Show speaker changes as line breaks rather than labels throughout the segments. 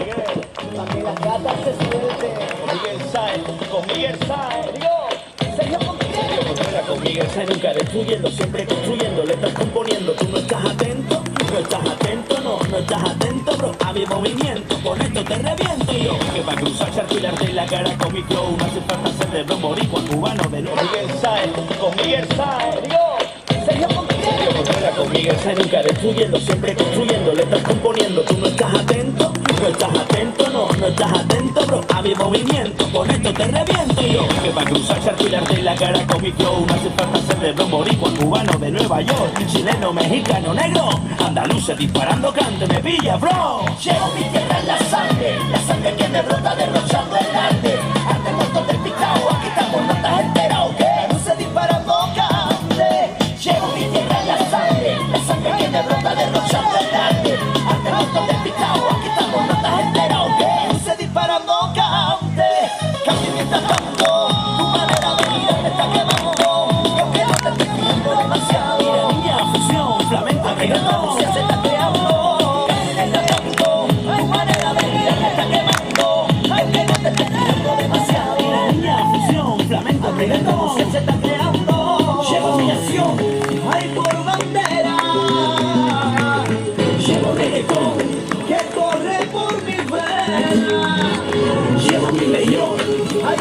Pa' que las. Digo, Sergio. Contra con Miguel nunca destruyendo, siempre construyendo, le estás componiendo. Tú no estás atento, no estás atento, no, no estás atento, bro. A mi movimiento, con esto te reviento yo. Que para cruzar, charcularte la cara con mi flow, no hace falta ser de bromo, boricua, cubano, de nuevo. Miguel Sáenz, con Miguel Sáenz. Digo, Sergio. Contra con Miguel Sáenz nunca destruyendo, siempre construyendo, le estás componiendo. Tú no estás atento, estás atento, no, no estás atento, bro. A mi movimiento, con esto te reviento yo. Que para cruzar, charcularte la cara con mi flow, no hace falta ser de cubano, de Nueva York, chileno, mexicano, negro, andaluces disparando cante, me pilla, bro. Llevo mi tierra en la sangre, la sangre que me brota derrochando el Llevo mi león, hay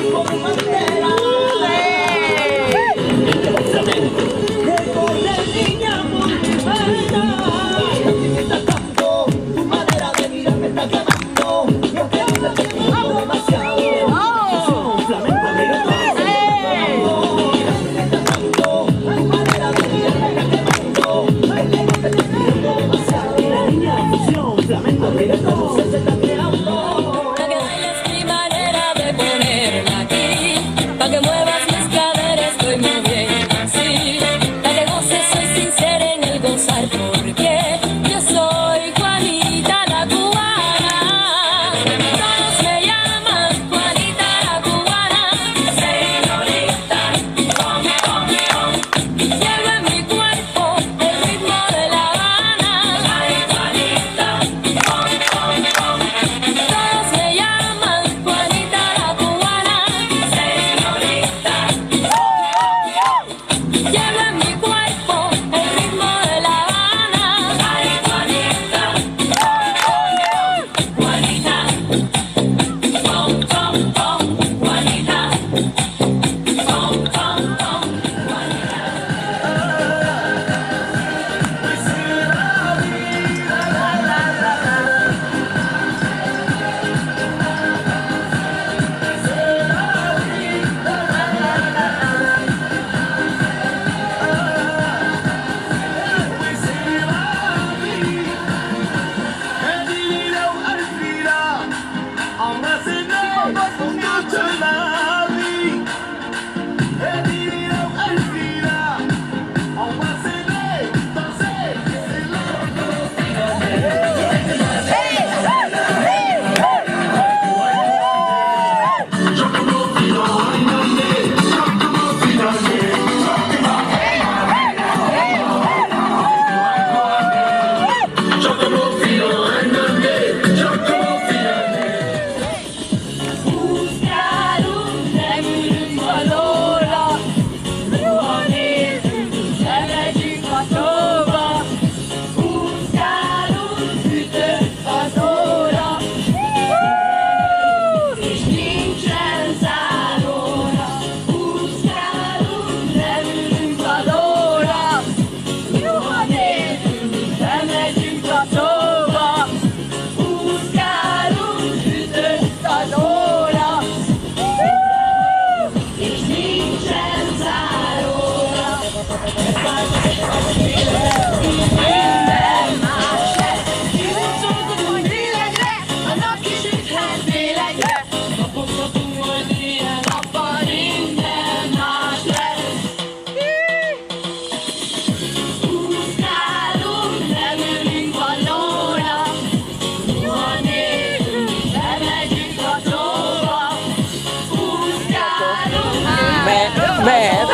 bad.